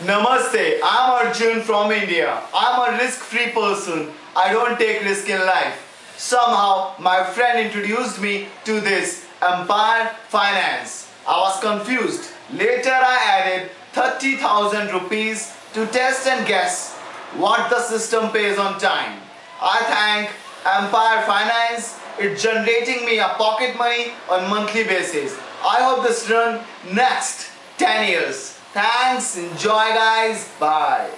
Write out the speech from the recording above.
Namaste, I'm Arjun from India. I'm a risk-free person. I don't take risk in life. Somehow, my friend introduced me to this Empire Finance. I was confused. Later, I added 30,000 rupees to test and guess what the system pays on time. I thank Empire Finance. It's generating me a pocket money on monthly basis. I hope this run next 10 years. Thanks. Enjoy guys. Bye.